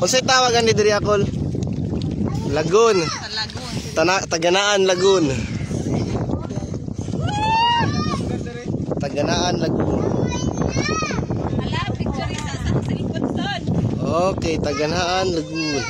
Unsay tawagan ni diri akol? Lagoon. Tana Taganaan Lagoon. Taganaan Lagoon. Ala, picture sa sa. Okay, Taganaan Lagoon.